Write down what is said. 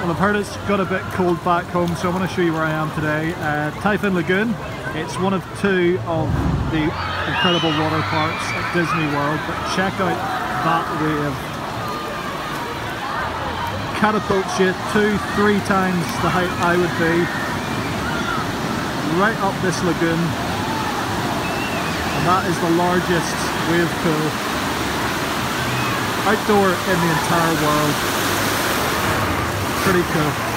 Well, I've heard it's got a bit cold back home, so I want to show you where I am today. Uh, Typhoon Lagoon. It's one of two of the incredible water parks at Disney World, but check out that wave. Catapults you two, three times the height I would be, right up this lagoon, and that is the largest wave pool outdoor in the entire world. Pretty cool.